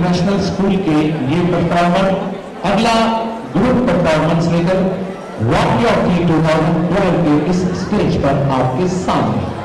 international school के ये performer अगला ग्रुप परफॉर्मेंस लेकर रॉकी ऑफ़ 2012 के इस स्टेज पर आपके सामने